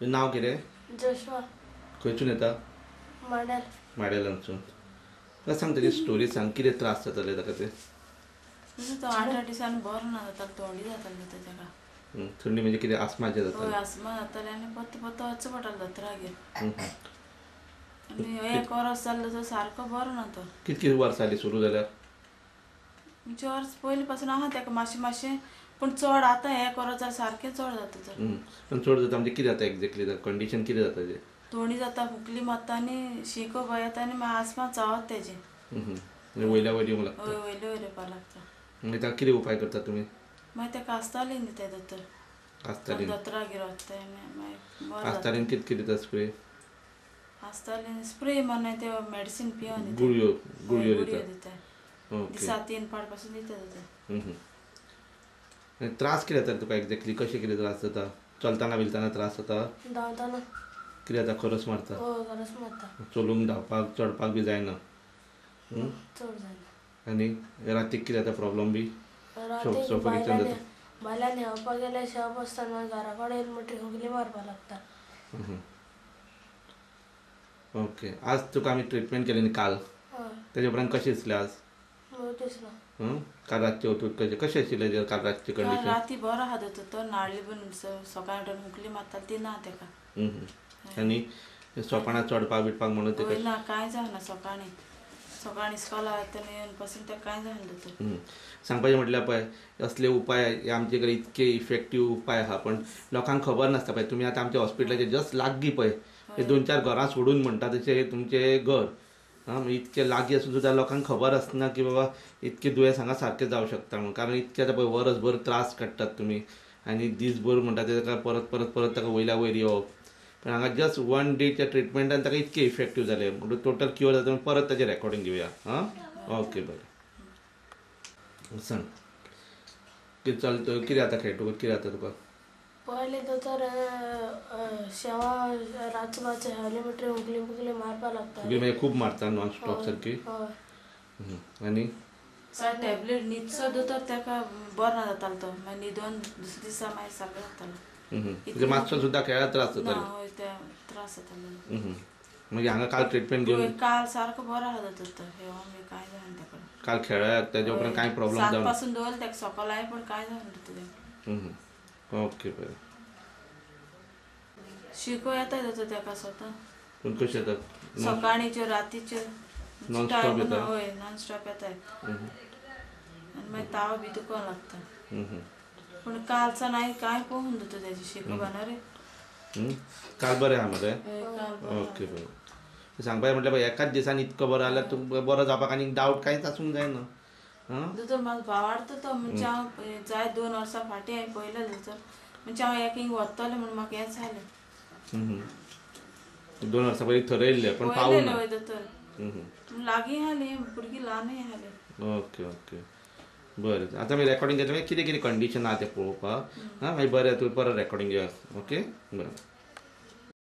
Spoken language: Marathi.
तुजें नांव कितें जोशवा खंयसून येता माड्यार माडेलांसून काय सांग तेजी स्टोरी सांग कितें त्रास जाताले ताका ते तो आठ आठ दिसांनी बरो ना जातालो थोडी जाताली तेका हं, थंडी म्हणजे कितें आस्माचें जातालें आसमा जाताले आनी परत परत वचचो पडटालो दोतरागेर. आनी एक वर्स जाल्लो तो सारको बरो ना तो कितकी वर्सां जालीं सुरू जाल्यार वर्स पयलीं पासून आहा तेका मातशें मातशें पूण चड आतां एक वर्स जाल्यार सारकें चड जाता तर. हं. पण चड जाता म्हणजे कितें जाता एक्झॅक्टली कंडिशन कितें जाता तेजें तोंडी जाता उकली मारता आनी शिको भंय येता आनी मागीर आसमा चावत तेजें हं, हं. म्हणजे वयल्या वयर येवंक लागता. हय वयले वयले येवपा लागता. मागीर ताका कितें उपाय करता तुमी मागीर तेका आसताली न्ही ते दोतोर आस्तालीन बरो जाता. आस्तालीन कितें कितें दिता स्प्रे आसताली स्प्रे मारनाय ते मेडिसीन दिता. गुळयो गुळयो दिता दिता ओके. दिसा तीन पाडपासून दिता हं, हं. आनी त्रास कितें जाता तुका एक्झॅक्टली कशें कितें त्रास जाता चलताना बिलताना त्रास जाता धांवताना. कितें जाता खरस मारता? हो गरज मारता. चलूंक धांवपाक चडपाक बी जायना. हं? चड जायना. आनी रातीक कितें जाता प्रॉब्लम बी? राती सफोकेशन बायलांनी जाता. बायलांनी येवपाक गेल्यार शॉप आसतना घरा कडेन म्हणटरी हुगली मारपा लागता. ओके. आज तुका आमी ट्रिटमेंट केली न्ही काल. हय. तेजे उपरांत कशें दिसलें आज? दिसलो हं? काल रातचें वतून कशें कशें आशिल्लें जे काल रातची काल कंडिशन राती बरो आहा दोतोर तो नाळ्ळी बीन सकाळी उठून मुकली मारता ती ना तेका आनी सोपाणा चडपाक बिडपाक म्हणून वय तेका ना कांय जायना सकाळी? सकाळी इस्कॉला येतना येवनपासून तेका कांय जायना दोतोर हं. सांगपाचें म्हटल्यार पळय असले उपाय हे आमचे कडेन इतके इफेक्टीव उपाय आहा पण लोकांक खबर नासता पळय तुमी आतां आमच्या हॉस्पिटलाचे जस्ट लागीं पळय हे दोन चार घरां सोडून म्हणटा तशें हे तुमचें घर. हां इतके लागी आसून सुद्दां लोकांक खबर आसना की बाबा इतके दुयेंस हांगा सारकें जावं शकता म्हणून. कारण इतके आतां पळय वरसभर त्रास काडटात तुमी आनी दीसभर म्हणटा ते ताका परत परत परत ताका वयल्या वयर येवप पण हांगा जस्ट वन डेच्या ट्रिटमेंटान ताका इतके इफेक्टीव जाले म्हणून टोटल क्युअर जाता म्हणून परत ताचें रेकॉर्डिंग घेवया हां? ओके बरें. सांग. कितें चलता कितें जाता खेळटकूच कितें जाता तुका? पयलीं दोतोर शेवा रातचे म्हणटरी हुगली मुगली मारपा लागता तुगे मागीर खूब मारता नॉन स्टॉप सारकी हय हं. आनी सर टॅबलेट न्हिदचो दोतोर तेका बरो ना जातालो तो मागीर न्हिदोन दुसरे दिसा मागीर सारको जातालो हं, हं. तुगे मातसो सुद्दां खेळा त्रास ना जाताले हय ते त्रास जातालो हं, हं. मागीर हांगा काल ट्रिटमेंट घेवन काल सारको बरो आहा दोतोर तो. हे मागीर कांय जायना तेका काल खेळ्याक तेजे उपरांत कांय प्रॉब्लेम सात जावनपासून दवरले तेका सकाळ आय पण कांय जायना दोतोर तेका हं, हं. ओके बरें शिको येता दोतोर तेका स्वता पूण कशें जाता सकाळीच्यो रातीच्यो Non-stop टायम येता? हय नॉन स्टॉप येताय. आनी मागीर ताव बी दुखोवं लागता. पूण कालचा नाही कांय पळोवन दोतोर तेजी शिको बांदोरे हं? काल बरें आहा मरे हय, काल ओके बरें सांगपाचें म्हटल्यार एकाच दिसान इतको बरो जाल्यार तुका बरो जावपाक आनी डावट कांयच आसूंक जायना दोतोर म्हाका भावाडतो तो. म्हणजे हांव जाय दोन वर्सां फाटीं हांवें पयलें दोतोर म्हणजे हांव एक हिंग वतले म्हणून म्हाका हें जालें. दोन वर्सां पयलीं थरयल्लें पण पावूं पयलें ना वय दोतोर हं, हं. लागीं आहाली भुरगीं ल्हानूय आहाली ओके ओके. बरें आतां आमी रेकॉर्डिंग घेता मागीर कितें कितें कंडिशन आहा तें पळोवपाक हां मागीर बरें तुवें परत रेकॉर्डिंग घेया. ओके? बरें.